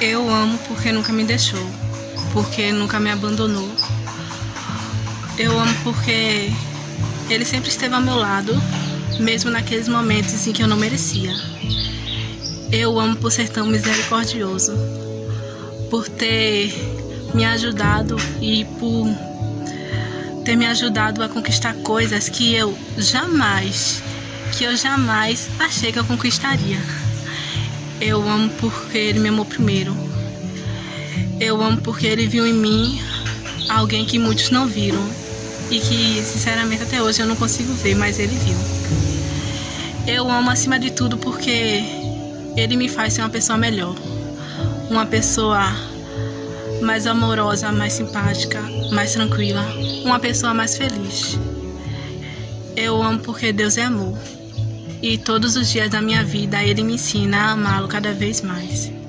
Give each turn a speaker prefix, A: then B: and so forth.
A: Eu amo porque nunca me deixou, porque nunca me abandonou. Eu amo porque ele sempre esteve ao meu lado, mesmo naqueles momentos em que eu não merecia. Eu amo por ser tão misericordioso, por ter me ajudado e por ter me ajudado a conquistar coisas que eu jamais, que eu jamais achei que eu conquistaria. Eu amo porque ele me amou primeiro. Eu amo porque ele viu em mim alguém que muitos não viram e que, sinceramente, até hoje eu não consigo ver, mas ele viu. Eu amo acima de tudo porque ele me faz ser uma pessoa melhor, uma pessoa mais amorosa, mais simpática, mais tranquila, uma pessoa mais feliz. Eu amo porque Deus é amor e todos os dias da minha vida ele me ensina a amá-lo cada vez mais.